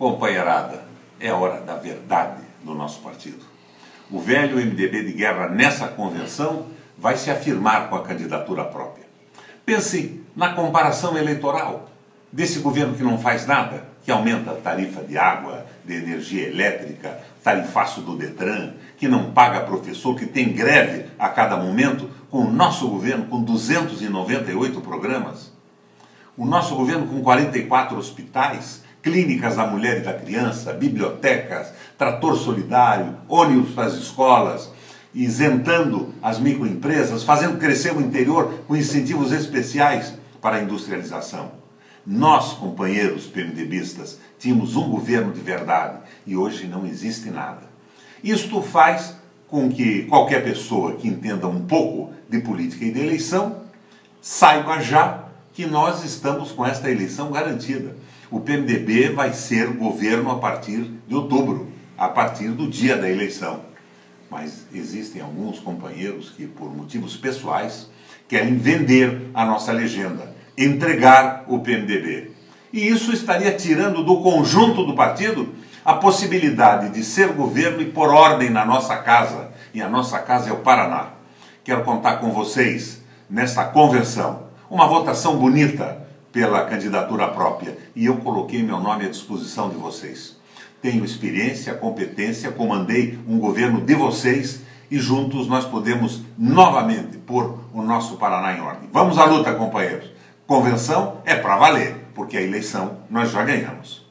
Companheirada, é hora da verdade no nosso partido. O velho MDB de guerra nessa convenção vai se afirmar com a candidatura própria. Pense na comparação eleitoral desse governo que não faz nada, que aumenta a tarifa de água, de energia elétrica, tarifaço do Detran, que não paga professor, que tem greve a cada momento, com o nosso governo com 298 programas. O nosso governo com 44 hospitais, clínicas da mulher e da criança, bibliotecas, trator solidário, ônibus para as escolas, isentando as microempresas, fazendo crescer o interior com incentivos especiais para a industrialização. Nós, companheiros PMDBistas, tínhamos um governo de verdade e hoje não existe nada. Isto faz com que qualquer pessoa que entenda um pouco de política e de eleição saiba já que nós estamos com esta eleição garantida o PMDB vai ser governo a partir de outubro, a partir do dia da eleição. Mas existem alguns companheiros que, por motivos pessoais, querem vender a nossa legenda, entregar o PMDB. E isso estaria tirando do conjunto do partido a possibilidade de ser governo e pôr ordem na nossa casa. E a nossa casa é o Paraná. Quero contar com vocês nesta convenção. Uma votação bonita pela candidatura própria e eu coloquei meu nome à disposição de vocês. Tenho experiência, competência, comandei um governo de vocês e juntos nós podemos novamente pôr o nosso Paraná em ordem. Vamos à luta, companheiros. Convenção é para valer, porque a eleição nós já ganhamos.